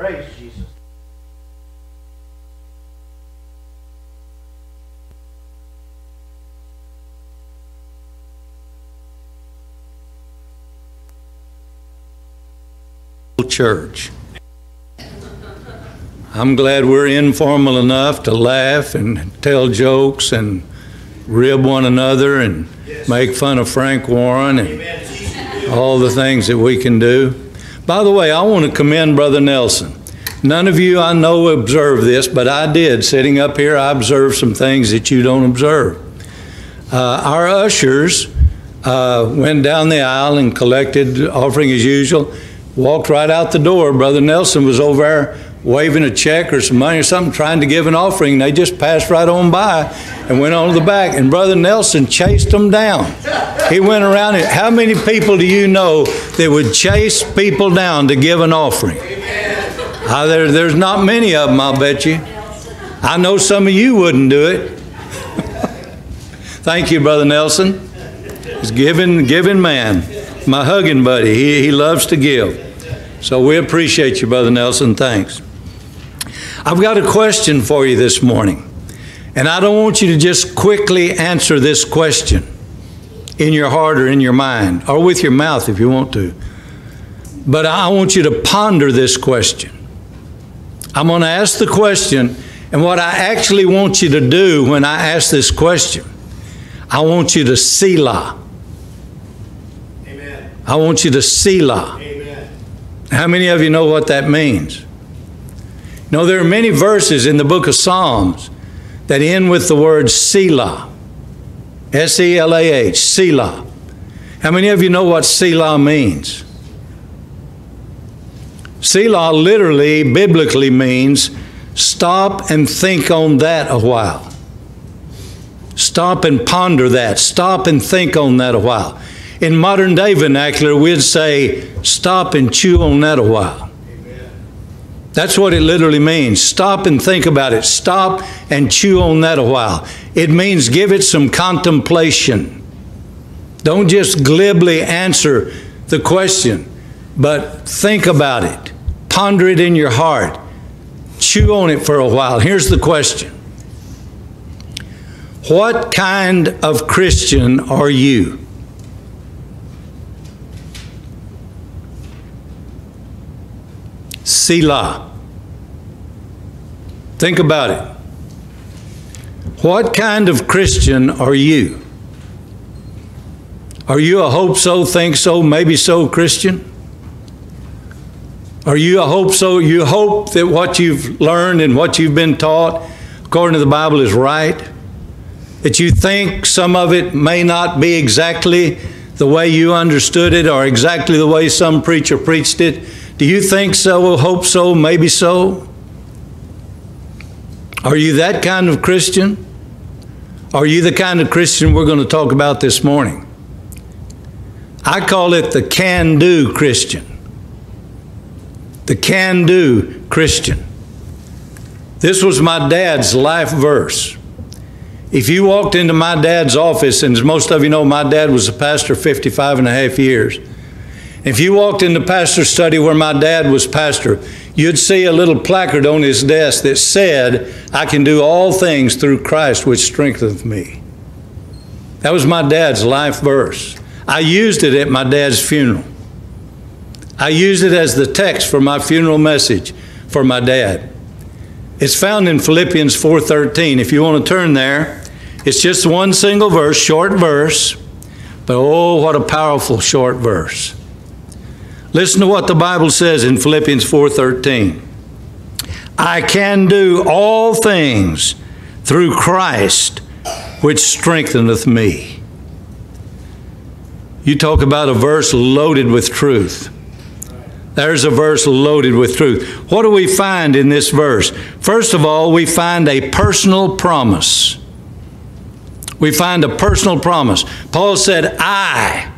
Praise Jesus. church. I'm glad we're informal enough to laugh and tell jokes and rib one another and make fun of Frank Warren and all the things that we can do. By the way, I want to commend Brother Nelson. None of you I know observe this, but I did. Sitting up here, I observed some things that you don't observe. Uh, our ushers uh, went down the aisle and collected offering as usual walked right out the door. Brother Nelson was over there waving a check or some money or something, trying to give an offering. They just passed right on by and went on to the back. And Brother Nelson chased them down. He went around it. How many people do you know that would chase people down to give an offering? Uh, there, there's not many of them, I'll bet you. I know some of you wouldn't do it. Thank you, Brother Nelson. He's giving, giving man my hugging buddy. He, he loves to give. So we appreciate you, Brother Nelson. Thanks. I've got a question for you this morning. And I don't want you to just quickly answer this question in your heart or in your mind, or with your mouth if you want to. But I want you to ponder this question. I'm going to ask the question, and what I actually want you to do when I ask this question, I want you to Selah. Amen. I want you to Selah. Amen. How many of you know what that means? Know, there are many verses in the book of Psalms that end with the word Selah. S E L A H, Selah. How many of you know what Selah means? Selah literally, biblically means stop and think on that a while. Stop and ponder that. Stop and think on that a while. In modern day vernacular, we'd say, stop and chew on that a while. That's what it literally means. Stop and think about it. Stop and chew on that a while. It means give it some contemplation. Don't just glibly answer the question, but think about it. Ponder it in your heart. Chew on it for a while. Here's the question What kind of Christian are you? Selah. Think about it. What kind of Christian are you? Are you a hope so, think so, maybe so Christian? Are you a hope so? You hope that what you've learned and what you've been taught according to the Bible is right? That you think some of it may not be exactly the way you understood it or exactly the way some preacher preached it? Do you think so, hope so, maybe so? Are you that kind of Christian? Are you the kind of Christian we're going to talk about this morning? I call it the can do Christian. The can do Christian. This was my dad's life verse. If you walked into my dad's office, and as most of you know, my dad was a pastor 55 and a half years. If you walked in the pastor's study where my dad was pastor, you'd see a little placard on his desk that said, I can do all things through Christ which strengtheneth me. That was my dad's life verse. I used it at my dad's funeral. I used it as the text for my funeral message for my dad. It's found in Philippians 4:13. If you want to turn there, it's just one single verse, short verse, but oh, what a powerful short verse. Listen to what the Bible says in Philippians 4:13. I can do all things through Christ which strengtheneth me. You talk about a verse loaded with truth. There's a verse loaded with truth. What do we find in this verse? First of all, we find a personal promise. We find a personal promise. Paul said, I,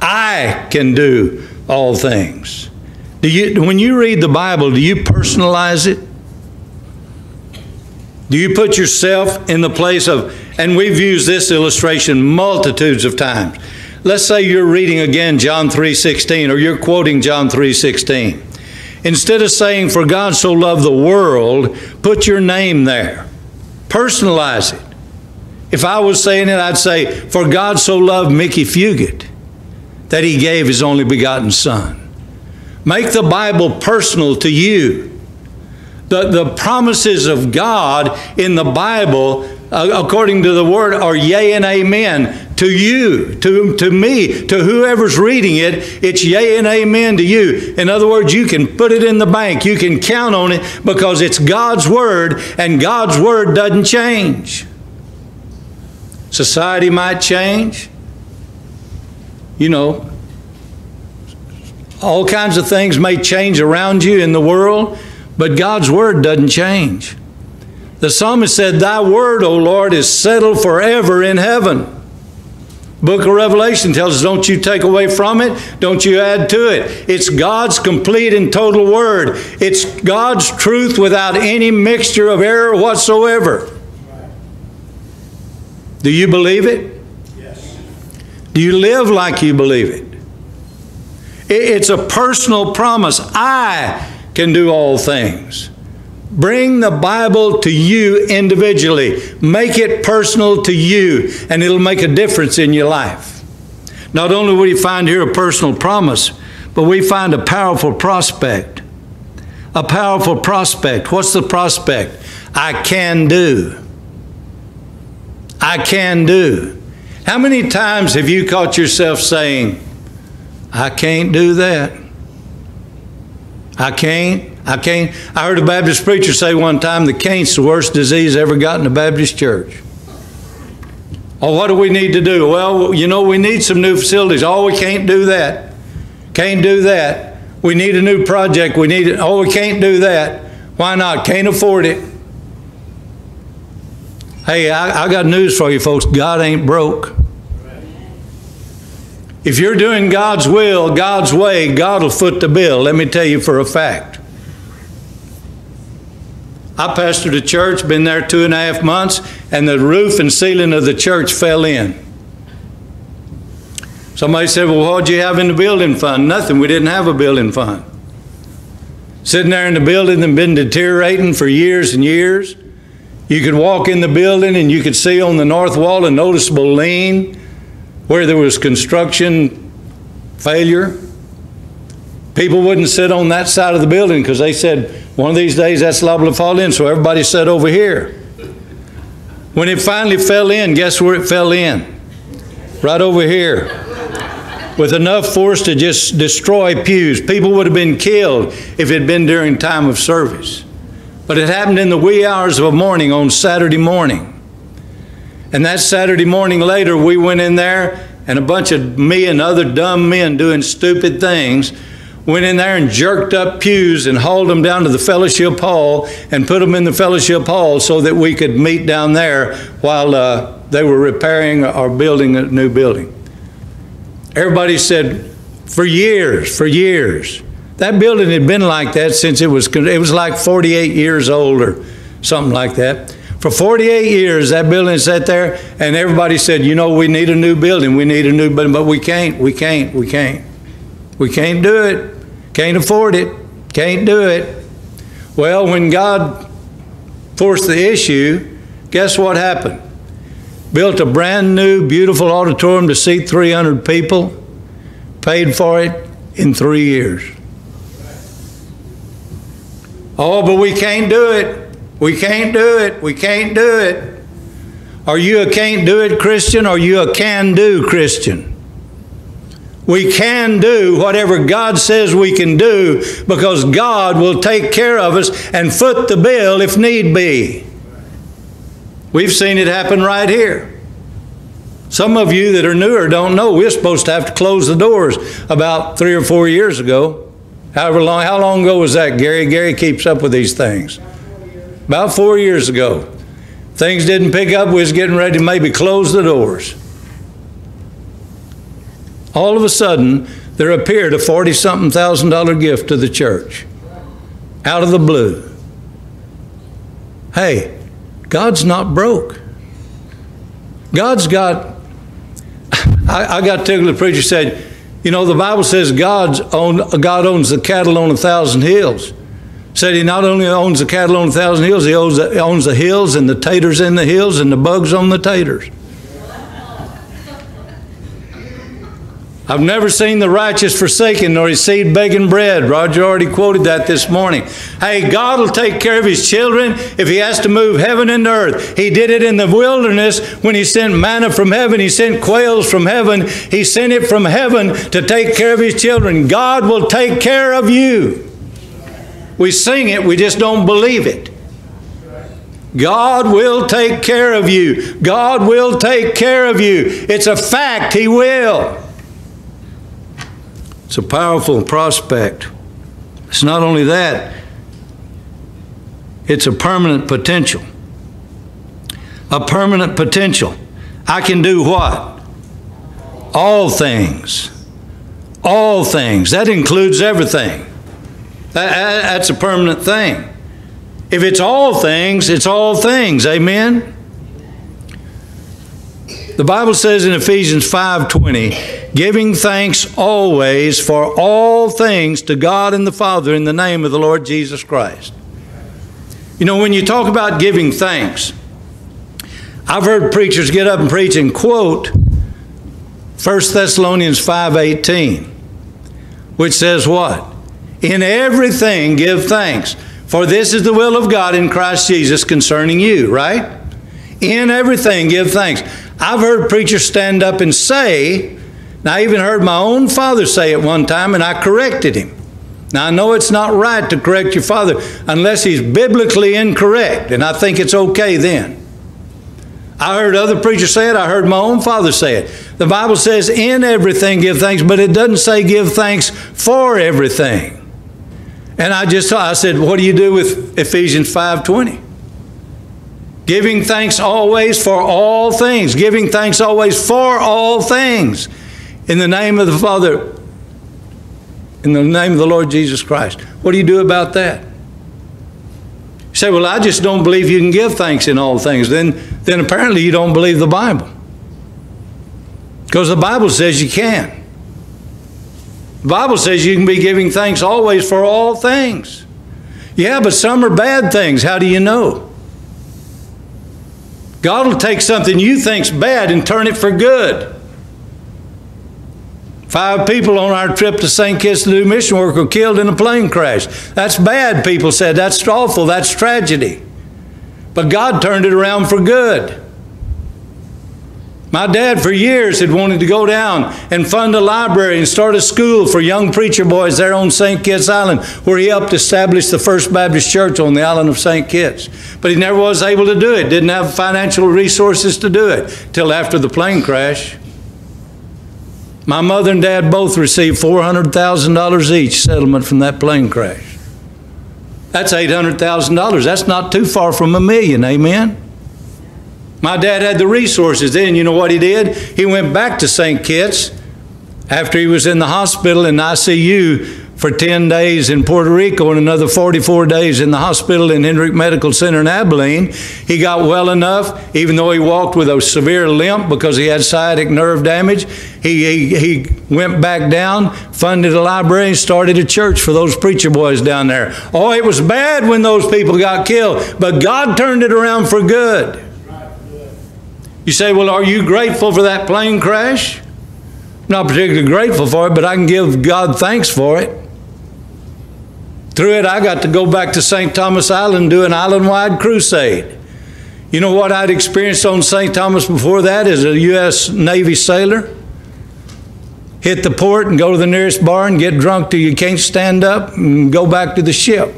I can do all things. Do you, when you read the Bible, do you personalize it? Do you put yourself in the place of, and we've used this illustration multitudes of times. Let's say you're reading again John 3.16 or you're quoting John 3.16. Instead of saying, For God so loved the world, put your name there. Personalize it. If I was saying it, I'd say, For God so loved Mickey Fugitt that he gave his only begotten Son. Make the Bible personal to you. The, the promises of God in the Bible, uh, according to the Word, are yea and amen to you, to, to me, to whoever's reading it. It's yea and amen to you. In other words, you can put it in the bank, you can count on it because it's God's Word, and God's Word doesn't change. Society might change. You know, all kinds of things may change around you in the world, but God's word doesn't change. The psalmist said, Thy word, O Lord, is settled forever in heaven. Book of Revelation tells us, don't you take away from it, don't you add to it. It's God's complete and total word. It's God's truth without any mixture of error whatsoever. Do you believe it? You live like you believe it? It's a personal promise. I can do all things. Bring the Bible to you individually. Make it personal to you, and it'll make a difference in your life. Not only will you find here a personal promise, but we find a powerful prospect. A powerful prospect. What's the prospect? I can do. I can do. How many times have you caught yourself saying, I can't do that. I can't. I can't. I heard a Baptist preacher say one time the can't's the worst disease ever got in a Baptist church. Oh, what do we need to do? Well, you know, we need some new facilities. Oh, we can't do that. Can't do that. We need a new project. We need it. Oh, we can't do that. Why not? Can't afford it. Hey, I, I got news for you folks. God ain't broke. If you're doing God's will, God's way, God will foot the bill. Let me tell you for a fact. I pastored a church, been there two and a half months, and the roof and ceiling of the church fell in. Somebody said, Well, what'd you have in the building fund? Nothing. We didn't have a building fund. Sitting there in the building and been deteriorating for years and years. You could walk in the building and you could see on the north wall a noticeable lean where there was construction failure, people wouldn't sit on that side of the building because they said, one of these days that's liable to fall in, so everybody sat over here. When it finally fell in, guess where it fell in? Right over here. With enough force to just destroy pews. People would have been killed if it had been during time of service. But it happened in the wee hours of a morning on Saturday morning. And that Saturday morning later, we went in there, and a bunch of me and other dumb men doing stupid things went in there and jerked up pews and hauled them down to the fellowship hall and put them in the fellowship hall so that we could meet down there while uh, they were repairing or building a new building. Everybody said, for years, for years. That building had been like that since it was, it was like 48 years old or something like that. For 48 years, that building sat there, and everybody said, you know, we need a new building, we need a new building, but we can't, we can't, we can't. We can't do it, can't afford it, can't do it. Well, when God forced the issue, guess what happened? Built a brand new, beautiful auditorium to seat 300 people, paid for it in three years. Oh, but we can't do it. We can't do it. We can't do it. Are you a can't do it Christian or are you a can do Christian? We can do whatever God says we can do because God will take care of us and foot the bill if need be. We've seen it happen right here. Some of you that are newer don't know we're supposed to have to close the doors about three or four years ago. However long, how long ago was that, Gary? Gary keeps up with these things about four years ago. Things didn't pick up. We was getting ready to maybe close the doors. All of a sudden, there appeared a 40 something thousand dollar gift to the church out of the blue. Hey, God's not broke. God's got, I, I got tickled. The preacher said, You know, the Bible says God's own, God owns the cattle on a thousand hills. Said he not only owns the cattle on a thousand hills, he owns the, owns the hills and the taters in the hills and the bugs on the taters. I've never seen the righteous forsaken nor his seed begging bread. Roger already quoted that this morning. Hey, God will take care of his children if he has to move heaven and earth. He did it in the wilderness when he sent manna from heaven. He sent quails from heaven. He sent it from heaven to take care of his children. God will take care of you. We sing it, we just don't believe it. God will take care of you. God will take care of you. It's a fact, He will. It's a powerful prospect. It's not only that, it's a permanent potential. A permanent potential. I can do what? All things. All things. That includes everything. That, that's a permanent thing. If it's all things, it's all things. Amen? The Bible says in Ephesians 5:20, giving thanks always for all things to God and the Father in the name of the Lord Jesus Christ. You know, when you talk about giving thanks, I've heard preachers get up and preach and quote 1 Thessalonians 5:18, which says what? In everything give thanks, for this is the will of God in Christ Jesus concerning you, right? In everything give thanks. I've heard preachers stand up and say, and I even heard my own father say it one time, and I corrected him. Now, I know it's not right to correct your father unless he's biblically incorrect, and I think it's okay then. I heard other preachers say it. I heard my own father say it. The Bible says, in everything give thanks, but it doesn't say give thanks for everything. And I just I said, what do you do with Ephesians 5.20? Giving thanks always for all things. Giving thanks always for all things. In the name of the Father, in the name of the Lord Jesus Christ. What do you do about that? You say, well, I just don't believe you can give thanks in all things. Then, then apparently you don't believe the Bible. Because the Bible says you can. Bible says you can be giving thanks always for all things. Yeah, but some are bad things. How do you know? God will take something you think's bad and turn it for good. Five people on our trip to St. Kitts to do mission work were killed in a plane crash. That's bad, people said. That's awful. That's tragedy. But God turned it around for good. My dad, for years, had wanted to go down and fund a library and start a school for young preacher boys there on St. Kitts Island, where he helped establish the First Baptist Church on the island of St. Kitts. But he never was able to do it, didn't have financial resources to do it till after the plane crash. My mother and dad both received $400,000 each settlement from that plane crash. That's $800,000. That's not too far from a million, amen? My dad had the resources then. You know what he did? He went back to St. Kitts after he was in the hospital in ICU for 10 days in Puerto Rico and another 44 days in the hospital in Hendrick Medical Center in Abilene. He got well enough, even though he walked with a severe limp because he had sciatic nerve damage. He, he, he went back down, funded a library, and started a church for those preacher boys down there. Oh, it was bad when those people got killed, but God turned it around for good. You say, well, are you grateful for that plane crash? Not particularly grateful for it, but I can give God thanks for it. Through it, I got to go back to St. Thomas Island and do an island wide crusade. You know what I'd experienced on St. Thomas before that as a U.S. Navy sailor? Hit the port and go to the nearest bar and get drunk till you can't stand up and go back to the ship.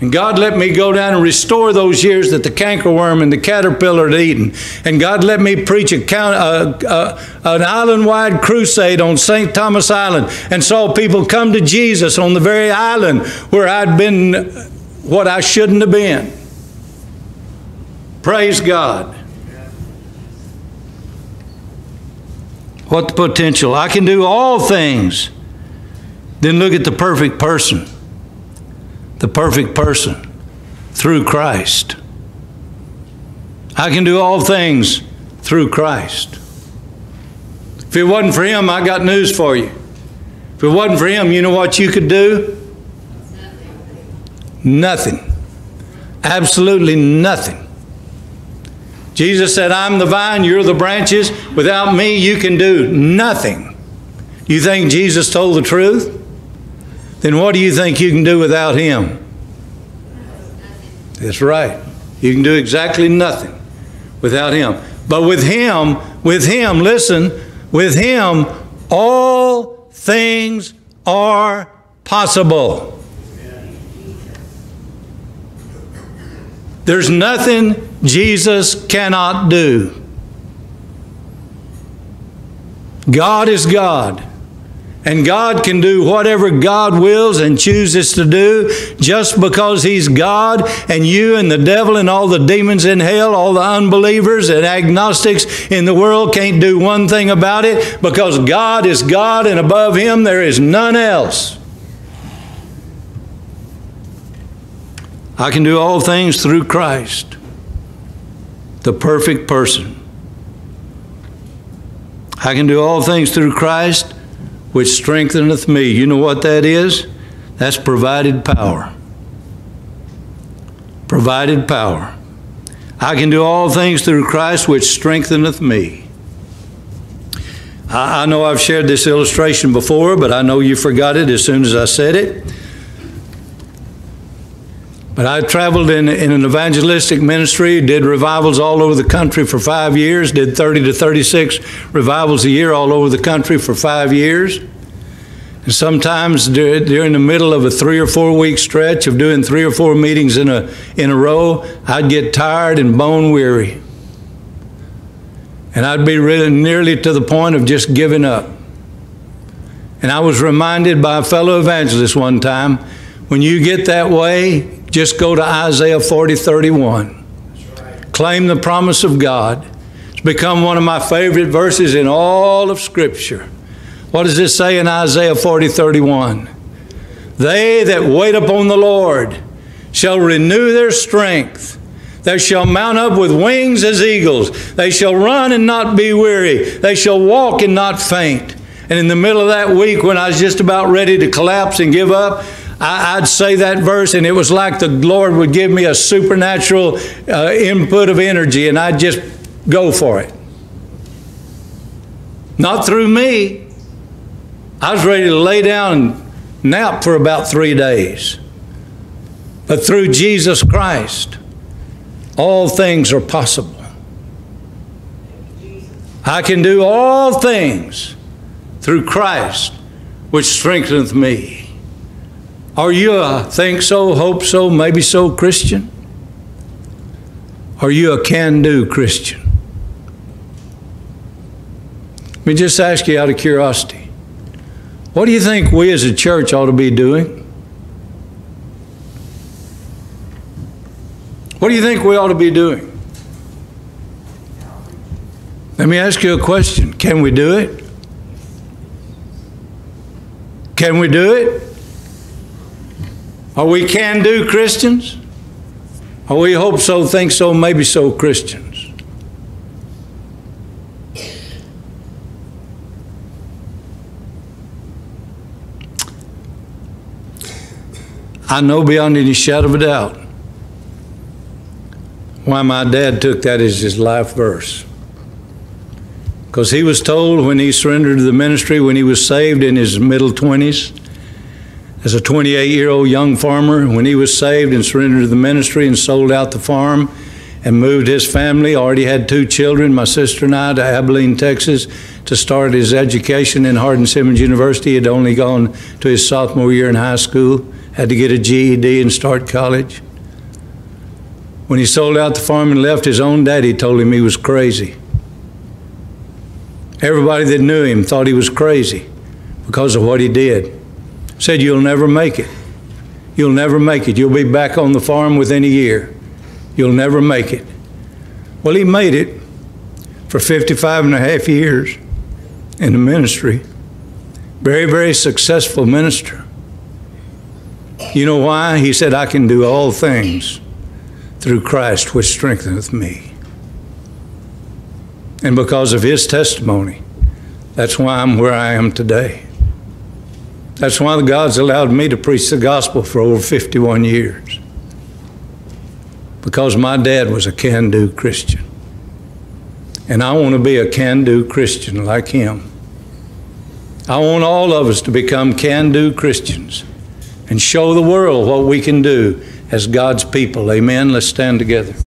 And God let me go down and restore those years that the cankerworm and the caterpillar had eaten. And God let me preach a uh, uh, an island wide crusade on St. Thomas Island and saw people come to Jesus on the very island where I'd been what I shouldn't have been. Praise God. What the potential. I can do all things. Then look at the perfect person the perfect person through Christ. I can do all things through Christ. If it wasn't for him, I got news for you. If it wasn't for him, you know what you could do? Nothing. Absolutely nothing. Jesus said, I'm the vine, you're the branches. Without me, you can do nothing. You think Jesus told the truth? Then what do you think you can do without him? That's right. You can do exactly nothing without him. But with him, with him, listen, with him, all things are possible. There's nothing Jesus cannot do. God is God. And God can do whatever God wills and chooses to do just because He's God and you and the devil and all the demons in hell, all the unbelievers and agnostics in the world can't do one thing about it because God is God and above Him there is none else. I can do all things through Christ, the perfect person. I can do all things through Christ which strengtheneth me. You know what that is? That's provided power. Provided power. I can do all things through Christ which strengtheneth me. I, know I've shared this illustration before, but I know you forgot it as soon as I said it. But I traveled in, in an evangelistic ministry, did revivals all over the country for five years, did 30 to 36 revivals a year all over the country for five years. And sometimes during the middle of a three or four week stretch of doing three or four meetings in a, in a row, I'd get tired and bone weary. And I'd be really nearly to the point of just giving up. And I was reminded by a fellow evangelist one time when you get that way, just go to Isaiah 40 31. Claim the promise of God. It's become one of my favorite verses in all of Scripture. What does it say in Isaiah 40 31? They that wait upon the Lord shall renew their strength. They shall mount up with wings as eagles. They shall run and not be weary. They shall walk and not faint. And in the middle of that week, when I was just about ready to collapse and give up, I, would say that verse, and it was like the Lord would give me a supernatural uh, input of energy, and I'd just go for it. Not through me. I was ready to lay down and nap for about three days. But through Jesus Christ, all things are possible. I can do all things through Christ, which strengtheneth me. Are you a think so, hope so, maybe so Christian? Are you a can do Christian? Let me just ask you out of curiosity what do you think we as a church ought to be doing? What do you think we ought to be doing? Let me ask you a question. Can we do it? Can we do it? Are we can do Christians? Are we hope so, think so, maybe so Christians? I know beyond any shadow of a doubt why my dad took that as his life verse. Because he was told when he surrendered to the ministry, when he was saved in his middle 20s, as a 28 year old young farmer when he was saved and surrendered to the ministry and sold out the farm and moved his family. Already had two children, my sister and I, to Abilene, Texas to start his education in Hardin Simmons University. He had only gone to his sophomore year in high school, had to get a GED and start college. When he sold out the farm and left, his own daddy told him he was crazy. Everybody that knew him thought he was crazy because of what he did said, You'll never make it. You'll never make it. You'll be back on the farm within a year. You'll never make it. Well, he made it for 55 and a half years in the ministry. Very, very successful minister. You know why? He said, I can do all things through Christ which strengtheneth me. And because of his testimony, That's why I'm where I am today. That's why the God's allowed me to preach the gospel for over 51 years. Because my dad was a can do Christian. And I want to be a can do Christian like him. I want all of us to become can do Christians and show the world what we can do as God's people. Amen. Let's stand together.